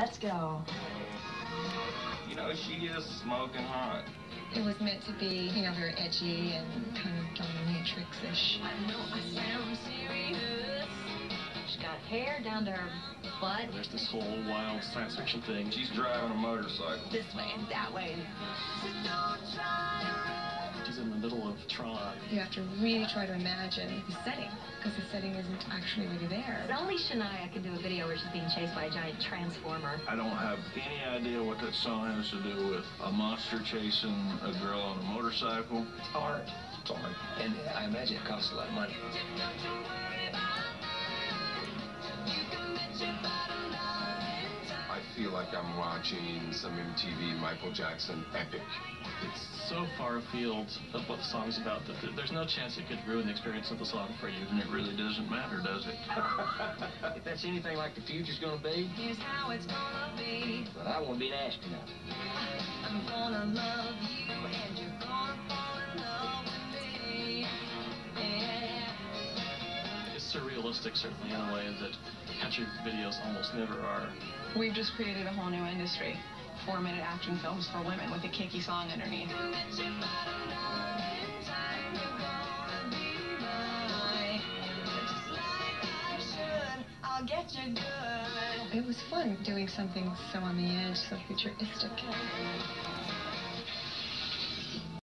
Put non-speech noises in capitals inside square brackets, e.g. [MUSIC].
Let's go. You know, she is smoking hot. It was meant to be, you know, very edgy and kind of dominatrix-ish. I know I sound serious. She's got hair down to her butt. There's this whole wild science fiction thing. She's driving a motorcycle. This way and that way. She's in the middle of Tron. You have to really try to imagine the setting, because the setting isn't actually really there. Only Shania can do a video where she's being chased by a giant transformer. I don't have any idea what that song has to do with a monster chasing a girl on a motorcycle. It's art. It's art. And I imagine it costs a lot of money. [LAUGHS] feel like I'm watching some MTV Michael Jackson epic. It's so far afield of what the song's about that there's no chance it could ruin the experience of the song for you. And it really doesn't matter, does it? [LAUGHS] if that's anything like the future's gonna be, Here's how it's gonna be. but I want to be an astronaut. I'm gonna love you and you're gonna fall in love with me. Yeah. It's surrealistic, certainly, in a way that country videos almost never are. We've just created a whole new industry. Four minute action films for women with a kicky song underneath. It was fun doing something so on the edge, so futuristic.